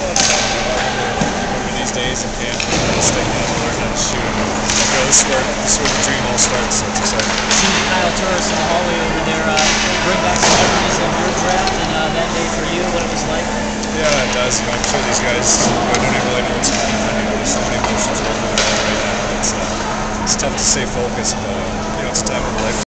it's these days in camp, I'll stick down and learn how to shoot. Go this where this where the dream all starts. So it's exciting. See Kyle Turris in the hallway over there uh, bring back some memories of your draft and uh, that day for you, what it was like. Yeah, it does. You know, I'm sure these guys I don't even really know what's going on. You know, there's so many emotions going on right now. It's uh, it's tough to stay focused, but you know, it's a time of life.